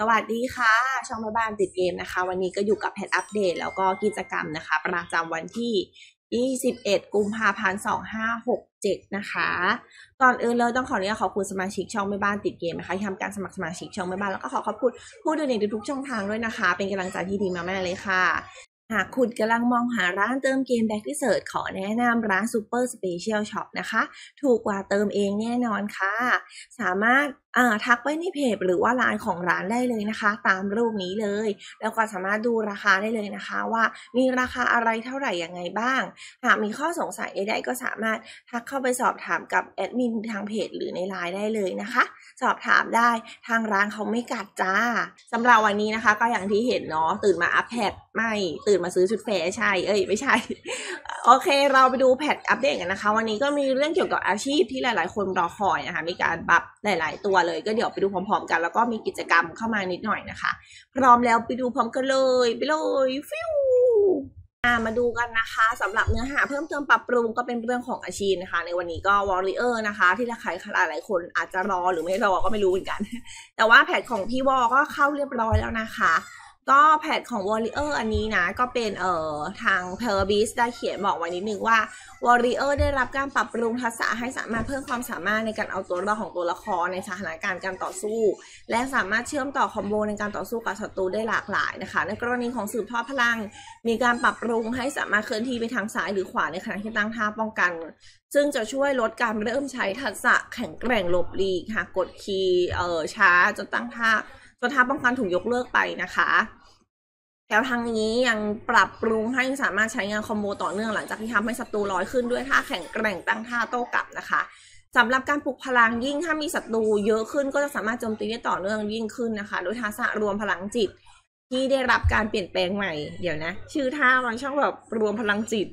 สวัสดีค่ะ ช่องแม่บ้านติดเกมนะคะ วันนี้ก็อยู่กับแพทอัปเดตแล้วก็กิจกรรมนะคะ ประจำวันที่ 21 กุมภาพันธ์2567 นะคะก่อนอื่นเลยต้องขออนุญาตขอบคุณสมาชิกช่องแม่บ้านติดเกมนะคะที่ทำการสมัครสมาชิกช่องแม่บ้านแล้วก็ขอขอบคุณผู้ดูในทุกช่องทางด้วยนะคะ เป็นกำลังใจที่ดีมากๆเลยค่ะหากคุณกำลังมองหาร้านเติมเกมแบ็กพิเศษขอแนะนำร้าน Super Special Shop นะคะ ถูกกว่าเติมเองแน่นอนค่ะ สามารถทักไปในเพจหรือว่าไลน์ของร้านได้เลยนะคะ ตามรูปนี้เลย แล้วก็สามารถดูราคาได้เลยนะคะว่ามีราคาอะไรเท่าไหร่ยังไงบ้าง หากมีข้อสงสัยใดๆก็สามารถทักเข้าไปสอบถามกับแอดมินทางเพจหรือในไลน์ได้เลยนะคะ สอบถามได้ทางร้านเขาไม่กัดจ้าสำหรับวันนี้นะคะ ก็อย่างที่เห็นเนาะตื่นมาอัปแพดไม่ตื่นมาซื้อชุดแฟร์ใช่ เอ้ยไม่ใช่ โอเค เราไปดูแพทอัปเดตกันนะคะ วันนี้ก็มีเรื่องเกี่ยวกับอาชีพที่หลาย ๆ คนรอคอยนะคะ มีการปรับหลาย ๆ ตัวเลย ก็เดี๋ยวไปดูพร้อมๆกัน แล้วก็มีกิจกรรมเข้ามานิดหน่อยนะคะ พร้อมแล้วไปดูพร้อมกันเลยไปเลยฟิวมาดูกันนะคะสำหรับเนื้อหาเพิ่มเติมปรับปรุงก็เป็นเรื่องของอาชีพนะคะ ในวันนี้ก็ Warrior นะคะ ที่ใครหลายๆคนอาจจะรอหรือไม่รอก็ไม่รู้เหมือนกัน แต่ว่าแพทของพี่วอก็เข้าเรียบร้อยแล้วนะคะ ก็แพทของ Warrior อันนี้นะ ก็เป็นเอ่อทาง p e r b i s ได้เขียนบอกไว้นิดนึงว่า Warrior ได้รับการปรับปรุงทักษะให้สามารถเพิ่มความสามารถในการเอาตัวรอดของตัวละครในสถานการณ์การต่อสู้ และสามารถเชื่อมต่อคอมโบในการต่อสู้กับศัตรูได้หลากหลายนะคะ ในกรณีของสืบทอดพลัง มีการปรับปรุงให้สามารถเคลื่อนที่ไปทางซ้ายหรือขวาในขณะที่ตั้งท่าป้องกัน ซึ่งจะช่วยลดการเริ่มใช้ทักษะแข็งแกร่งหลบหลีกหากกดคีย์เอ่อช้าจนตั้งท่าจนท่าป้องกันถูกยกเลิกไปนะคะ แล้วทางนี้ยังปรับปรุงให้สามารถใช้งานคอมโบต่อเนื่องหลังจากที่ทำให้ศัตรูลอยขึ้นด้วยท่าแข็งแกร่งตั้งท่าโต้กลับนะคะสำหรับการปลุกพลังยิ่งถ้ามีศัตรูเยอะขึ้นก็จะสามารถโจมตีได้ต่อเนื่องยิ่งขึ้นนะคะโดยทักษะรวมพลังจิต ที่ได้รับการเปลี่ยนแปลงใหม่ เดี๋ยวนะ ชื่อท่ามันช่องแบบรวมพลังจิต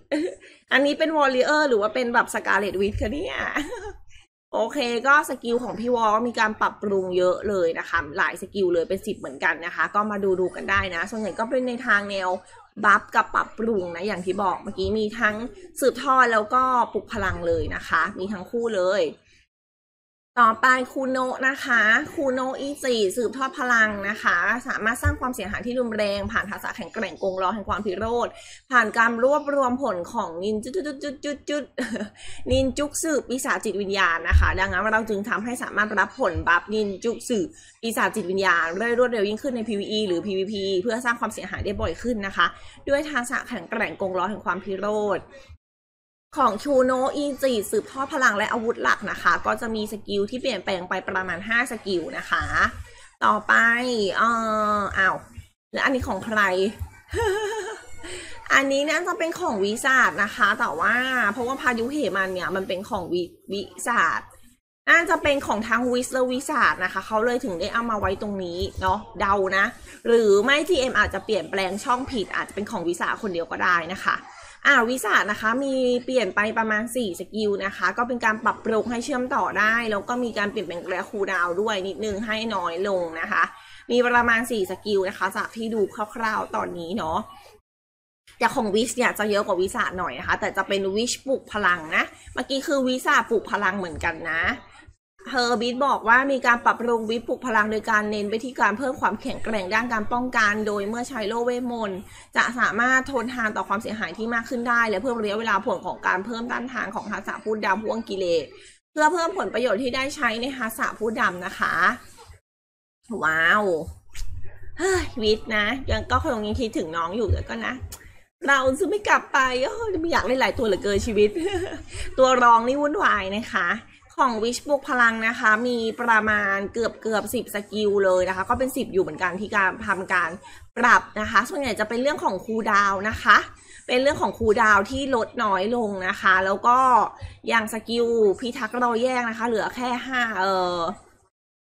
อันนี้เป็น Warrior หรือว่าเป็นแบบ Scarlet Witch คะเนี่ย โอเคก็สกิลของพี่ War มีการปรับปรุงเยอะเลยนะคะหลายสกิลเลยเป็นสิบเหมือนกันนะคะ ก็มาดูดูกันได้นะ ส่วนใหญ่ก็เป็นในทางแนว buff กับปรับปรุงนะอย่างที่บอกเมื่อกี้มีทั้งสืบทอดแล้วก็ปลุกพลังเลยนะคะ มีทั้งคู่เลย ต่อไปคูโนะนะคะคูโนะอีจีสืบทอดพลังนะคะ สามารถสร้างความเสียหายที่รุนแรง ผ่านทักษะแข็งแกร่งกงล้อแห่งความพิโรธ ผ่านการรวบรวมผลของนินจุดจุดจุดจุดจุดนินจุกสืบปีศาจจิตวิญญาณนะคะ ดังนั้นเราจึงทำให้สามารถรับผลบัฟนินจุกสืบปีศาจจิตวิญญาณได้รวดเร็วยิ่งขึ้นใน PVE หรือ PVP เพื่อสร้างความเสียหายได้บ่อยขึ้นนะคะ ด้วยทักษะแข็งแกร่งกงล้อแห่งความพิโรธ ของชูโนอีจีสืบทอดพลังและอาวุธหลักนะคะ ก็จะมีสกิลที่เปลี่ยนแปลงไปประมาณ 5 สกิลนะคะ ต่อไปเอออ้าวแล้วอันนี้ของใคร อันนี้น่าจะเป็นของวิสาดนะคะ แต่ว่าเพราะว่าพายุเหมันเนี่ยมันเป็นของวิวิสาดน่าจะเป็นของทางวิสและวิสาดนะคะ เขาเลยถึงได้เอามาไว้ตรงนี้เนาะเดานะ หรือไม่ GM อาจจะเปลี่ยนแปลงช่องผิดอาจจะเป็นของวิสาคนเดียวก็ได้นะคะ อ่าวิสานะคะมีเปลี่ยนไปประมาณ 4 สกิลนะคะ ก็เป็นการปรับปรุงให้เชื่อมต่อได้ แล้วก็มีการเปลี่ยนแปลงระยะ cooldown ด้วยนิดนึงให้น้อยลงนะคะ มีประมาณ 4 สกิลนะคะ จากที่ดูคร่าวๆตอนนี้เนาะแต่ของ Witch เนี่ยจะเยอะกว่าวิสาหน่อยนะคะ แต่จะเป็น Witch ปลุกพลังนะ เมื่อกี้คือวิสาปลุกพลังเหมือนกันนะ เฮอร์บิทบอกว่ามีการปรับปรุงวิปปลุกพลังโดยการเน้นไปที่การเพิ่มความแข็งแกร่งด้านการป้องกัน โดยเมื่อใช้โลเวทมนจะสามารถทนทานต่อความเสียหายที่มากขึ้นได้ และเพิ่มระยะเวลาผลของการเพิ่มต้านทานของทักษะพูดดำพ่วงกิเลสเพื่อเพิ่มผลประโยชน์ที่ได้ใช้ในทักษะพูดดำนะคะ ว้าวเฮ้ยวิทนะ ยังก็คงยังคิดถึงน้องอยู่แต่ก็นะเราจะไม่กลับไปโอ้ยไม่อยากเล่นหลายตัวเหลือเกินชีวิต ตัวรองนี่วุ่นวายนะคะ ของ Witch ปลุกพลังนะคะ มีประมาณเกือบเกือบสิบสกิลเลยนะคะ ก็เป็นสิบอยู่เหมือนกันที่การทำการปรับนะคะ ส่วนใหญ่จะเป็นเรื่องของ cooldown นะคะ เป็นเรื่องของ cooldown ที่ลดน้อยลงนะคะ แล้วก็อย่างสกิลพิทักษ์รอยแยกนะคะ เหลือแค่ห้าเออ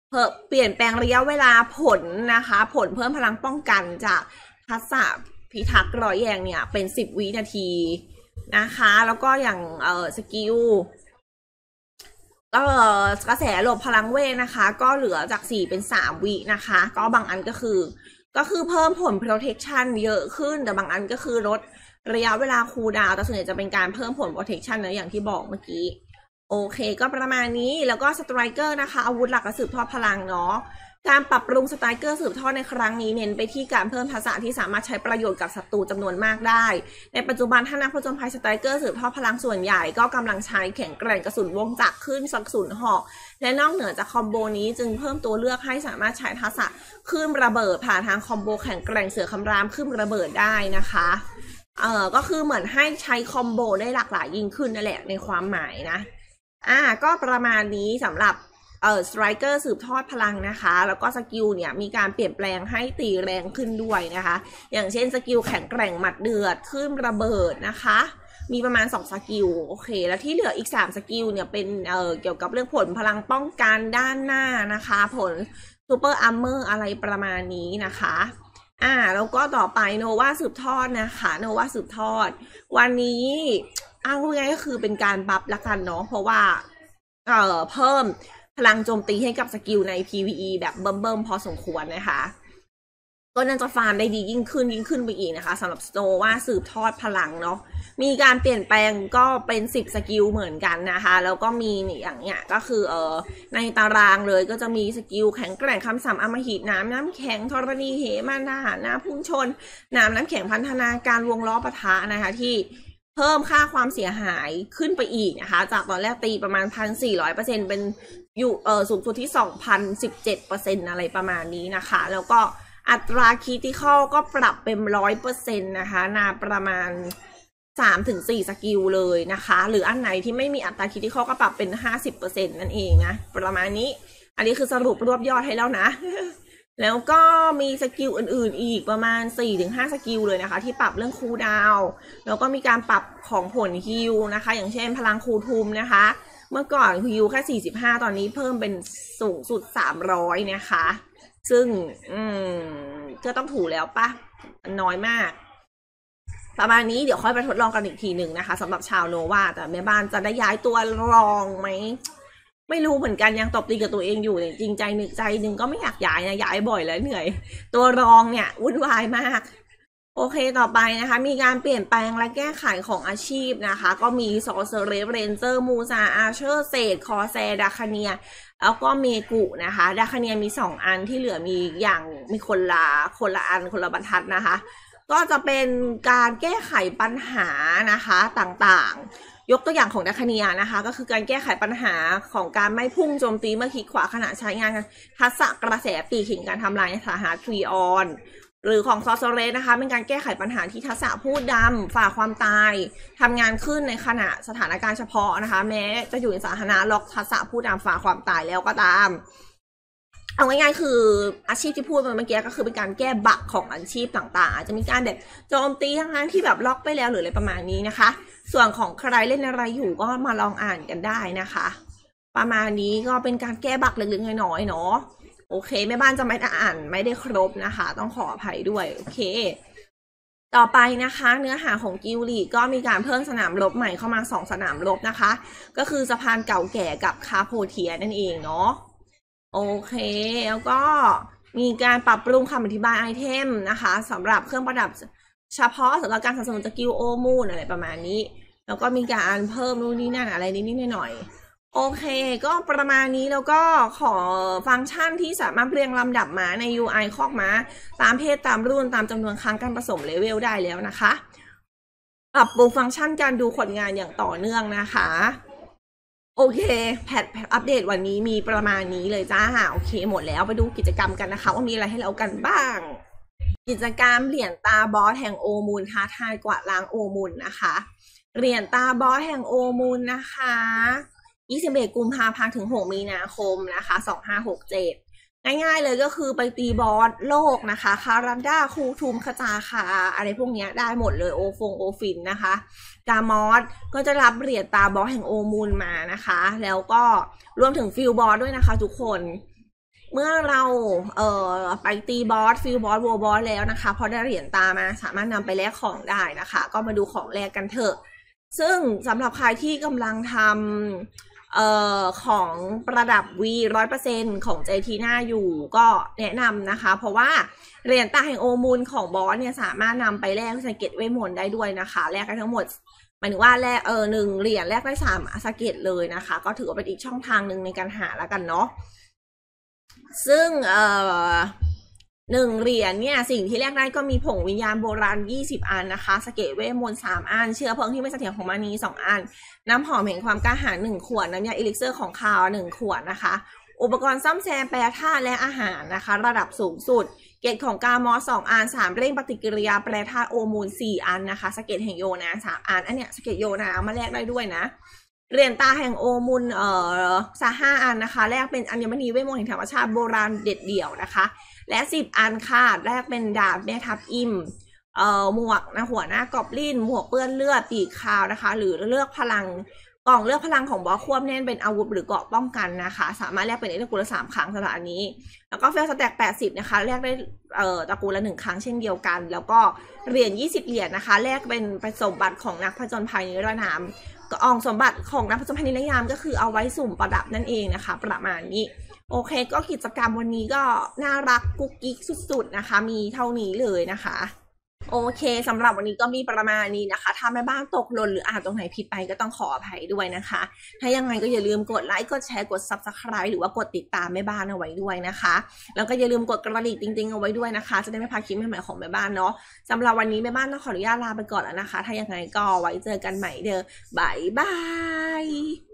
เพิ่มเปลี่ยนแปลงระยะเวลาผลนะคะ ผลเพิ่มพลังป้องกันจากทักษะพิทักษ์รอยแยกเนี่ยเป็นสิบวินาทีนะคะ แล้วก็อย่างเออสกิล ก็กระแสหลบพลังเวทนะคะ ก็เหลือจาก 4 เป็น 3 วินะคะ ก็บางอันก็คือ ก็คือเพิ่มผล protection เยอะขึ้น แต่บางอันก็คือลดระยะเวลา cooldown แต่ส่วนใหญ่จะเป็นการเพิ่มผล protection นะอย่างที่บอกเมื่อกี้ โอเค ก็ประมาณนี้แล้วก็ Striker นะคะ อาวุธหลักกะสืบทอดพลังเนาะการปรับปรุงสไตรเกอร์สืบทอดในครั้งนี้เน้นไปที่การเพิ่มทักษะที่สามารถใช้ประโยชน์กับศัตรูจำนวนมากได้ ในปัจจุบันท่านักผจญภัยสไตรเกอร์สืบทอดพลังส่วนใหญ่ ก็กำลังใช้แข่งแกร่งกระสุนวงจักรขึ้นสักสุนหอก และนอกเหนือจากคอมโบนี้จึงเพิ่มตัวเลือกให้สามารถใช้ทักษะขึ้นระเบิดผ่านทางคอมโบแข่งแกร่งเสือคำรามขึ้นระเบิดได้นะคะเอ่อก็คือเหมือนให้ใช้คอมโบได้หลากหลายยิ่งขึ้นนั่นแหละในความหมายนะ อ่าก็ประมาณนี้สำหรับเอ่อ Striker สืบทอดพลังนะคะ แล้วก็สกิลเนี่ยมีการเปลี่ยนแปลงให้ตีแรงขึ้นด้วยนะคะ อย่างเช่นสกิลแข็งแกร่งหมัดเดือดขึ้นระเบิดนะคะ มีประมาณ 2 สกิลโอเค แล้วที่เหลืออีก 3 สกิลเนี่ยเป็นเอ่อเกี่ยวกับเรื่องผลพลังป้องกันด้านหน้านะคะ ผล super armor อะไรประมาณนี้นะคะอ่าแล้วก็ต่อไปโนวาสืบทอดนะคะโนวาสืบทอด วันนี้ อ้างง่ายก็คือเป็นการบัฟละกันเนาะเพราะว่า เอ่อเพิ่มพลังโจมตีให้กับสกิลใน PVE แบบเบิ่มๆพอสมควรนะคะ ก็น่าจะฟาร์มได้ดียิ่งขึ้นยิ่งขึ้นไปอีกนะคะสำหรับสโตว่าสืบทอดพลังเนาะมีการเปลี่ยนแปลงก็เป็น10สกิลเหมือนกันนะคะ แล้วก็มีอย่างเนี้ยก็คือเออในตารางเลยก็จะมีสกิลแข็งแกร่งคำสามอมหิตน้ำน้ำแข็งธรณีเหมันทหารน้ำพุ่งชน น้ำน้ำแข็งพันธนาการวงล้อปะทะนะคะที่ เพิ่มค่าความเสียหายขึ้นไปอีกนะคะ จากตอนแรกตีประมาณพันสี่ร้อยเปอร์เซ็นต์เป็นอยู่เออสูงสุดที่สองพันสิบเจ็ดเปอร์เซ็นอะไรประมาณนี้นะคะ แล้วก็อัตรา critical ก็ปรับเป็นร้อยเปอร์เซ็นต์นะคะนาประมาณสามถึงสี่สกิลเลยนะคะ หรืออันไหนที่ไม่มีอัตรา critical ก็ปรับเป็นห้าสิบเปอร์เซ็นต์นั่นเองนะ ประมาณนี้ อันนี้คือสรุปรวบยอดให้แล้วนะ แล้วก็มีสกิลอื่นๆ อีกประมาณ 4-5 สกิลเลยนะคะ ที่ปรับเรื่อง cooldown แล้วก็มีการปรับของผล heal นะคะ อย่างเช่นพลังคูทุมนะคะ เมื่อก่อน heal แค่ 45 ตอนนี้เพิ่มเป็นสูงสุด 300 นะคะ ซึ่งอืมก็ต้องถูแล้วปะน้อยมาก ประมาณนี้เดี๋ยวค่อยไปทดลองกันอีกทีหนึ่งนะคะสำหรับชาวโนวาแต่แม่บ้านจะได้ย้ายตัวรองไหม ไม่รู้เหมือนกันยังตบตีกับตัวเองอยู่เนี่ยจริงใจหนึ่งใจหนึ่งก็ไม่อยากย้ายนะย้ายบ่อยแล้วเหนื่อย ตัวรองเนี่ยวุ่นวายมาก โอเคต่อไปนะคะ มีการเปลี่ยนแปลงและแก้ไขของอาชีพนะคะ ก็มี Sorcerer Ranger มูซา Archer Sage Corsair ดาคาเนีย แล้วก็เมกุนะคะดาคาเนียมีสองอันที่เหลือมีอย่างมีคนละคนละอันคนละบรรทัดนะคะ ก็จะเป็นการแก้ไขปัญหานะคะต่างๆ ยกตัวอย่างของดาคเนียนะคะ ก็คือการแก้ไขปัญหาของการไม่พุ่งโจมตีเมื่อคลิกขวาขณะใช้งานทักษะกระแสปีกหินการทำลายสาหาทรีออนหรือของซอสเรสนะคะเป็นการแก้ไขปัญหาที่ทักษะพูดดำฝ่าความตายทำงานขึ้นในขณะสถานการณ์เฉพาะนะคะ แม้จะอยู่ในสาธารณะล็อกทักษะพูดดำฝ่าความตายแล้วก็ตาม เอาง่ายๆคืออาชีพที่พูดมาเมื่อกี้ก็คือเป็นการแก้บักของอาชีพต่างๆอาจจะมีการแบบโจมตีทั้งๆที่แบบล็อกไปแล้วหรืออะไรประมาณนี้นะคะ ส่วนของใครเล่นอะไรอยู่ก็มาลองอ่านกันได้นะคะ ประมาณนี้ก็เป็นการแก้บักเล็กๆน้อยๆเนาะโอเคแม่บ้านจะไม่ได้อ่านไม่ได้ครบนะคะ ต้องขออภัยด้วยโอเค ต่อไปนะคะ เนื้อหาของกิลลีก็มีการเพิ่มสนามรบใหม่เข้ามาสองสนามรบนะคะ ก็คือสะพานเก่าแก่กับคาโพเทียนั่นเองเนาะ โอเค แล้วก็มีการปรับปรุงคำอธิบาย item นะคะสำหรับเครื่องประดับเฉพาะสำหรับการสนับสนุน skill โอมูลอะไรประมาณนี้ แล้วก็มีการเพิ่มนู่นนี่นั่นอะไรนิดๆหน่อยๆโอเค ก็ประมาณนี้แล้วก็ขอฟังก์ชันที่สามารถเรียงลำดับม้าใน UI คอกม้า ตามเพศตามรุ่นตามจำนวนครั้งการผสมเลเวลได้แล้วนะคะปรับปรุงฟังก์ชันการดูผลงานอย่างต่อเนื่องนะคะ โอเคpatch patch update วันนี้มีประมาณนี้เลยจ้าโอเค หมดแล้วไปดูกิจกรรมกันนะคะ ว่ามีอะไรให้เรากันบ้าง กิจกรรมเหรียญตา boss แห่งโอมูลท้าทายกวาดล้างโอมูลนะคะเหรียญตา boss แห่งโอมูลนะคะ21กุมภาพันธ์ถึง 6 มีนาคมนะคะ 2567 ง่ายๆเลยก็คือไปตี boss โลกนะคะ คารันดาคูทูมขจาคาอะไรพวกนี้ได้หมดเลยโอฟงโอฟินนะคะกามอสก็จะรับเหรียญตา boss แห่งโอมูลมานะคะ แล้วก็รวมถึง field boss ด้วยนะคะทุกคน เมื่อเราเอ่อไปตี boss field boss world boss แล้วนะคะพอได้เหรียญตามาสามารถนำไปแลกของได้นะคะ ก็มาดูของแลกกันเถอะ ซึ่งสำหรับใครที่กำลังทำ เอ่อของประดับ V ร้อยเปอร์เซ็นต์ของเจทีน่าอยู่ก็แนะนำนะคะ เพราะว่าเหรียญตาแห่งโอมูลของ boss เนี่ยสามารถนำไปแลกสะเก็ดเวทมนตร์ได้ด้วยนะคะแลกกันทั้งหมดหมายถึงว่าแลกเออหนึ่งเหรียญแลกได้สามสะเก็ดเลยนะคะ ก็ถือว่าเป็นอีกช่องทางหนึ่งในการหาแล้วกันเนาะซึ่งเอ่อ หนึ่งเหรียญเนี่ยสิ่งที่แลกได้ก็มีผงวิญญาณโบราณ 20 อันนะคะ สะเก็ดเวทมนตร์3อัน เชื้อเพลิงที่ไม่เสถียรของมานี2อัน น้ำหอมแห่งความกล้าหาญ1ขวด น้ำยา elixir ของคาว1ขวดนะคะ อุปกรณ์ซ่อมแซมแปรธาตุและอาหารนะคะ ระดับสูงสุด เกล็ดของกามอส2อันสารเร่งปฏิกิริยาแปรธาตุโอมูล4อันนะคะ สะเก็ดแห่งโยนะ3อันอันเนี้ยสะเก็ดโยนะเอามาแลกได้ด้วยนะ เหรียญตาแห่งโอมุนเอ่อซาห้าอันนะคะ แรกเป็นอัญมณีเวทมนต์แห่งธรรมชาติโบราณเด็ดเดี่ยวนะคะ และสิบอันค่ะแรกเป็นดาบแม่ทับอิมเอ่อหมวกนะหัวหน้ากอบลินหมวกเปื้อนเลือดปีกขาวนะคะ หรือเลือกพลังกล่องเลือกพลังของบอสควบแน่นเป็นอาวุธหรือเกราะป้องกันนะคะ สามารถแลกเป็นเอตระกูลละสามครั้งสำหรับอันนี้ แล้วก็เฟลสแต็กแปดสิบนะคะแลกได้เอ่อตระกูลละหนึ่งครั้งเช่นเดียวกัน แล้วก็เหรียญยี่สิบเหรียญนะคะแลกเป็นประสมบัติของนักผจญภัยนิรนาม กอองสมบัติของนักผจญภัยนิรยามก็คือเอาไว้สุ่มประดับนั่นเองนะคะ ประมาณนี้ โอเค ก็กิจกรรมวันนี้ก็น่ารักกุ๊กกิ๊กสุด ๆ นะคะ มีเท่านี้เลยนะคะ โอเคสำหรับวันนี้ก็มีประมาณนี้นะคะ ถ้าแม่บ้านตกหล่นหรืออ่านตรงไหนผิดไปก็ต้องขออภัยด้วยนะคะ ถ้ายังไงก็อย่าลืมกดไลค์กดแชร์กด subscribe หรือว่ากดติดตามแม่บ้านเอาไว้ด้วยนะคะ แล้วก็อย่าลืมกดกระดิ่งติ๊งๆเอาไว้ด้วยนะคะ จะได้ไม่พลาดคลิปใหม่ๆของแม่บ้านเนาะสำหรับวันนี้แม่บ้านต้องขออนุญาตลาไปก่อนแล้วนะคะ ถ้ายังไงก็ไว้เจอกันใหม่เด้อบายบาย